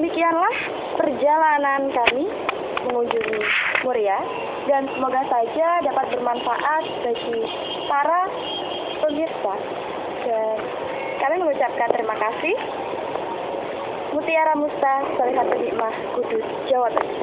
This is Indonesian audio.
demikianlah perjalanan kami mengunjungi Muria dan semoga saja dapat bermanfaat bagi para pemirsa. Dan kami mengucapkan terima kasih. Mutiara Musta Salihatu Hikmah Kudus Jawa Tengah.